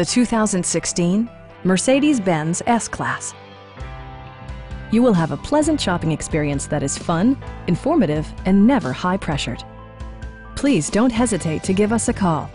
the 2016 Mercedes-Benz S-Class. You will have a pleasant shopping experience that is fun, informative, and never high-pressured. Please don't hesitate to give us a call.